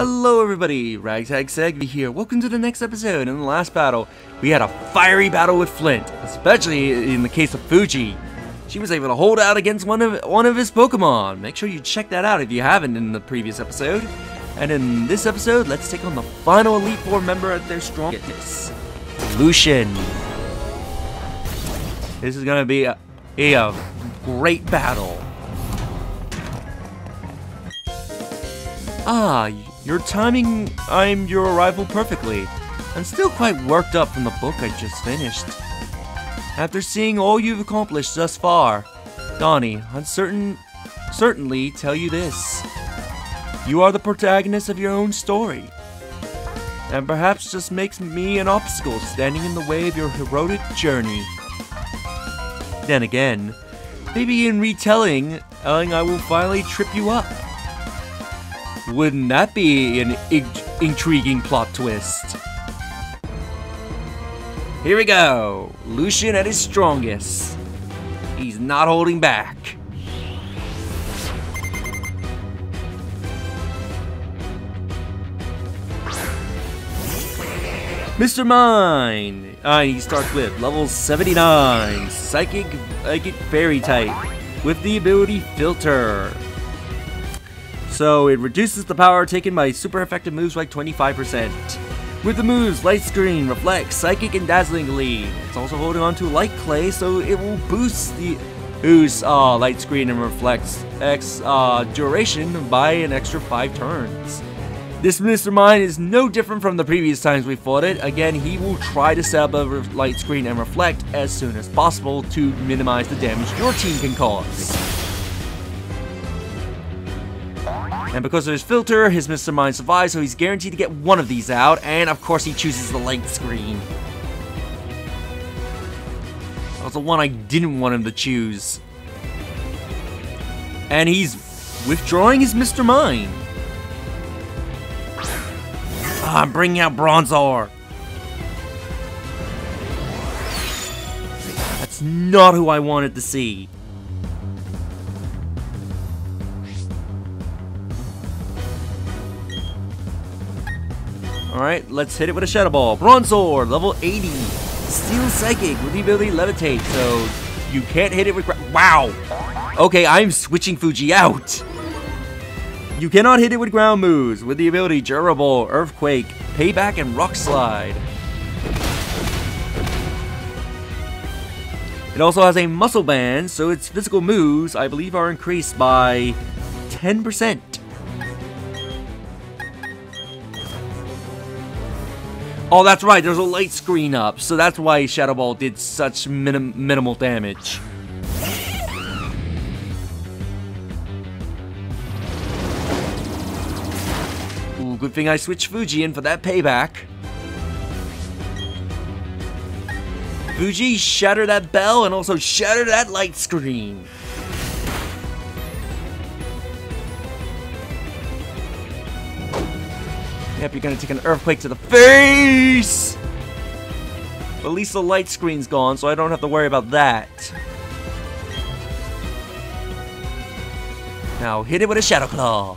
Hello everybody, Ragtag Zagvee here. Welcome to the next episode. In the last battle, we had a fiery battle with Flint, especially in the case of Fuji. She was able to hold out against one of one of his Pokemon. Make sure you check that out if you haven't in the previous episode. And in this episode, let's take on the final Elite Four member at their strongest, Lucian. This is gonna be a, a great battle. Ah, your timing I'm your arrival perfectly. I'm still quite worked up from the book I just finished. After seeing all you've accomplished thus far, Donnie, I'm certain, certainly tell you this. You are the protagonist of your own story. And perhaps just makes me an obstacle standing in the way of your heroic journey. Then again, maybe in retelling, I will finally trip you up. Wouldn't that be an intriguing plot twist? Here we go. Lucian at his strongest. He's not holding back. Mr. Mime! Uh, he starts with level 79, Psychic, Psychic Fairy type, with the ability Filter. So it reduces the power taken by super effective moves by 25%. With the moves Light Screen, Reflect, Psychic, and Dazzling. It's also holding on to Light Clay, so it will boost the boost uh, Light Screen and Reflect's X uh, duration by an extra 5 turns. This Mr. Mime is no different from the previous times we fought it. Again, he will try to set up a light screen and reflect as soon as possible to minimize the damage your team can cause. And because of his filter, his Mr. Mime survives, so he's guaranteed to get one of these out, and of course he chooses the light screen. That was the one I didn't want him to choose. And he's withdrawing his Mr. Mime. Ah, I'm bringing out Bronzor. That's not who I wanted to see. Alright, let's hit it with a Shadow Ball. Bronzor, level 80. Steel Psychic with the ability Levitate, so you can't hit it with... Wow! Okay, I'm switching Fuji out. You cannot hit it with ground moves with the ability Durable, Earthquake, Payback, and Rock Slide. It also has a muscle band, so its physical moves, I believe, are increased by 10%. Oh, that's right, there's a light screen up, so that's why Shadow Ball did such minim minimal damage. good thing I switched Fuji in for that payback. Fuji, shatter that bell and also shatter that light screen. Yep, you're gonna take an earthquake to the face! At least the light screen's gone, so I don't have to worry about that. Now hit it with a Shadow Claw.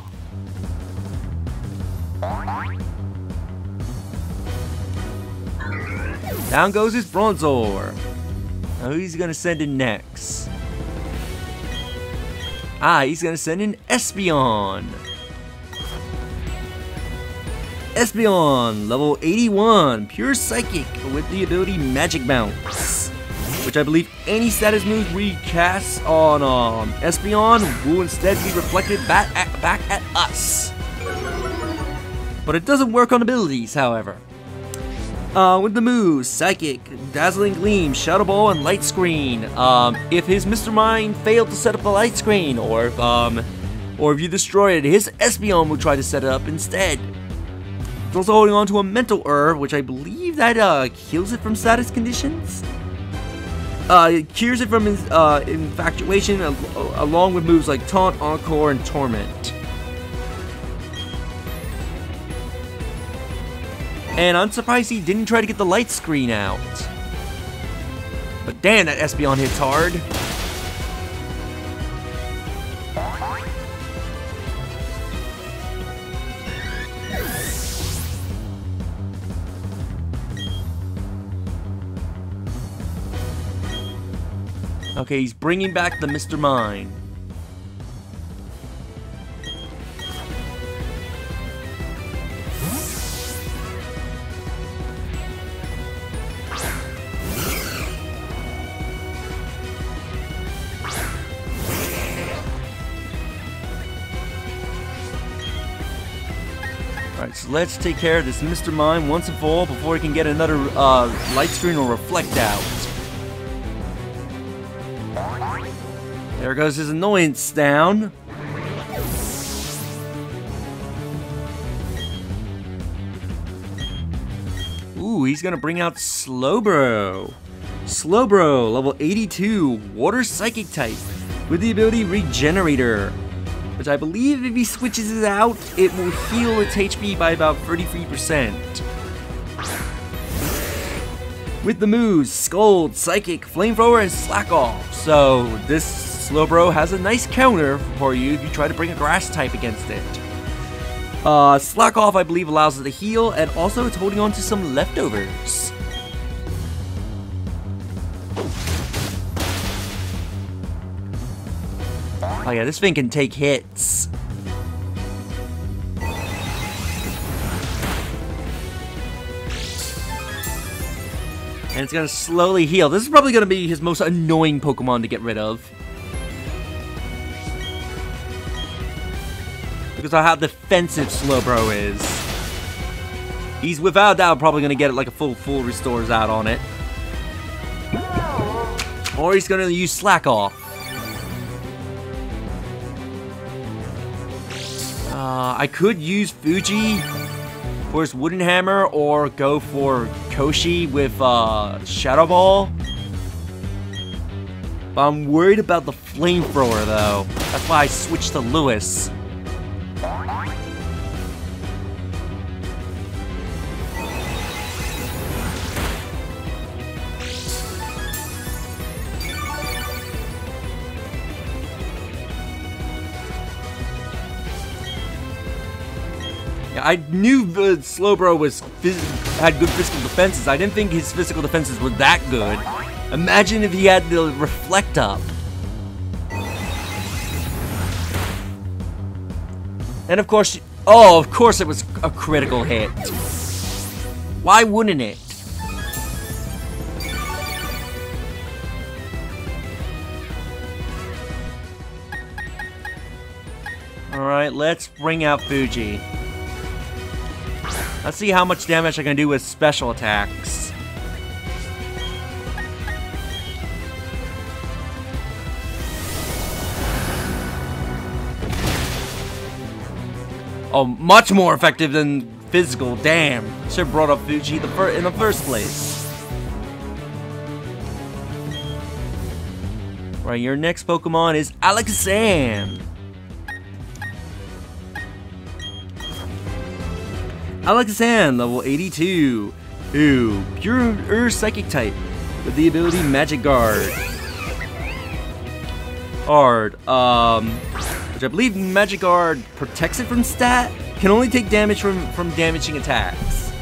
Down goes his Bronzor. Now who's gonna send in next? Ah, he's gonna send in Espeon. Espeon, level 81, pure psychic with the ability Magic Bounce. Which I believe any status move we cast on um, Espeon will instead be reflected back at, back at us. But it doesn't work on abilities, however. Uh, with the moves, Psychic, Dazzling Gleam, Shadow Ball, and Light Screen. Um, if his Mr. Mime failed to set up a Light Screen, or if, um, or if you destroy it, his Espeon will try to set it up instead. It's also holding on to a Mental Herb, which I believe that, uh, kills it from status conditions? Uh, it cures it from uh, infatuation, along with moves like Taunt, Encore, and Torment. And I'm surprised he didn't try to get the light screen out. But damn, that Espeon hits hard. Okay, he's bringing back the Mr. Mime. Alright, so let's take care of this Mr. Mime once and for all before he can get another uh, light screen or reflect out. There goes his annoyance down. Ooh, he's gonna bring out Slowbro. Slowbro, level 82, Water Psychic type, with the ability Regenerator, which I believe if he switches it out, it will heal its HP by about 33%. With the moves, Scald, Psychic, Flamethrower, and Slack Off. So this Slowbro has a nice counter for you if you try to bring a Grass type against it. Uh, Slack Off, I believe, allows it to heal, and also it's holding on to some leftovers. Oh yeah, this thing can take hits. And it's gonna slowly heal. This is probably gonna be his most annoying Pokemon to get rid of. Because of how defensive Slowbro is. He's without doubt probably gonna get like a full full restores out on it. Or he's gonna use Slack Off. Uh, I could use Fuji for his Wooden Hammer or go for Kioshi with uh, Shadow Ball. But I'm worried about the Flamethrower though. That's why I switched to Lewis. I knew the Slowbro was had good physical defenses. I didn't think his physical defenses were that good. Imagine if he had the Reflect Up. And of course, oh, of course it was a critical hit. Why wouldn't it? Alright, let's bring out Fuji. Let's see how much damage I can do with special attacks. Oh, much more effective than physical. Damn. Should have brought up Fuji the in the first place. Right, your next Pokemon is Alakazam. Alakazam, level 82. Ooh, pure Earth Psychic type with the ability Magic Guard. Guard, um, which I believe Magic Guard protects it from stat, can only take damage from, from damaging attacks.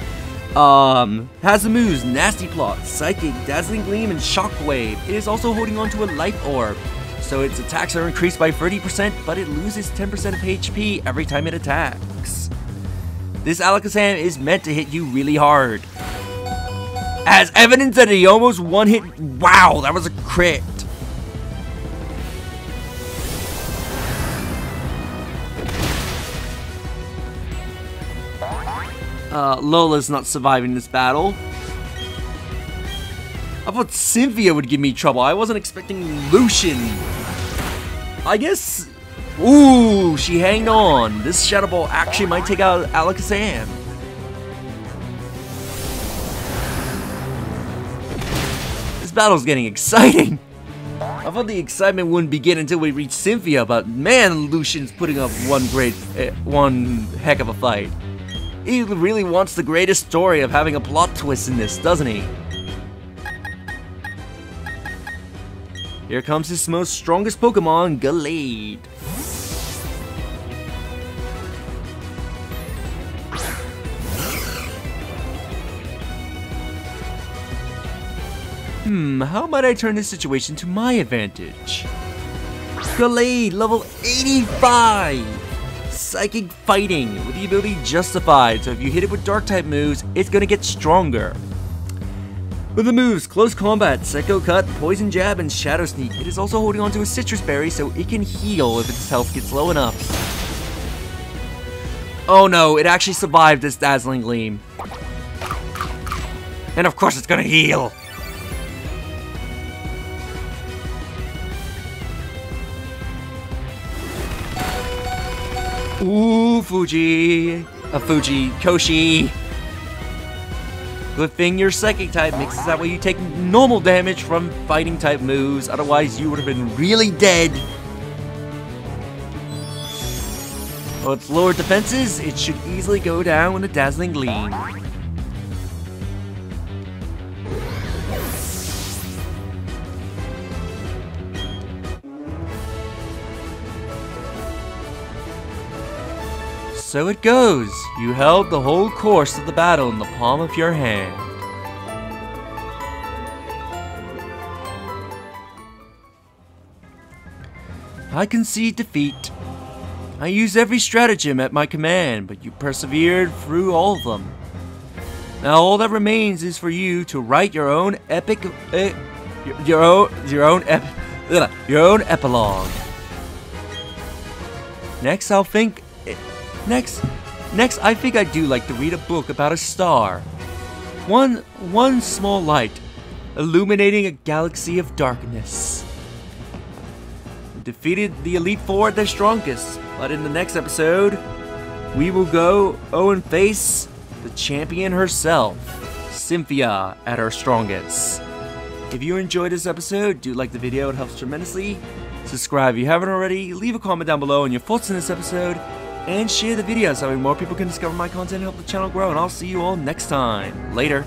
Um, has the moves Nasty Plot, Psychic, Dazzling Gleam, and Shockwave. It is also holding on to a Life Orb, so its attacks are increased by 30%, but it loses 10% of HP every time it attacks. This Alakazam is meant to hit you really hard. As evidence that he almost one hit. Wow, that was a crit. Uh, Lola's not surviving this battle. I thought Cynthia would give me trouble. I wasn't expecting Lucian. I guess... Ooh, she hanged on. This Shadow Ball actually might take out Alakazam. This battle's getting exciting. I thought the excitement wouldn't begin until we reach Cynthia, but man, Lucian's putting up one great, uh, one heck of a fight. He really wants the greatest story of having a plot twist in this, doesn't he? Here comes his most strongest Pokemon, Gallade. Hmm, how might I turn this situation to my advantage? Gallade, level 85! Psychic Fighting, with the ability Justified, so if you hit it with Dark type moves, it's gonna get stronger. With the moves Close Combat, Psycho Cut, Poison Jab, and Shadow Sneak, it is also holding onto a Sitrus Berry so it can heal if its health gets low enough. Oh no, it actually survived this Dazzling Gleam. And of course it's gonna heal! Ooh, Fuji. A Fuji. Kioshi. Good thing you're psychic type it that way you take normal damage from fighting type moves, otherwise you would have been really dead. With lower defenses, it should easily go down with a Dazzling Gleam. So it goes. You held the whole course of the battle in the palm of your hand. I concede defeat. I used every stratagem at my command, but you persevered through all of them. Now all that remains is for you to write your own epic, uh, your own, your own, ep, your own epilogue. Next, I'll think Next, next, I think I do like to read a book about a star. One, one small light, illuminating a galaxy of darkness. Defeated the Elite Four at their strongest, but in the next episode, we will go oh, Owen face the champion herself, Cynthia, at her strongest. If you enjoyed this episode, do like the video, it helps tremendously. Subscribe if you haven't already, leave a comment down below on your thoughts on this episode, and share the video so more people can discover my content and help the channel grow. And I'll see you all next time. Later.